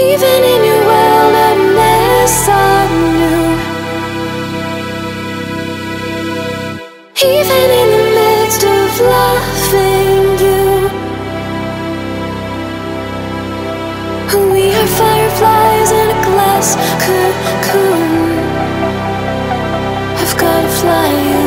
Even in your world of mess, I knew. Even in the midst of loving you, we are fireflies in a glass cocoon. I've gotta fly.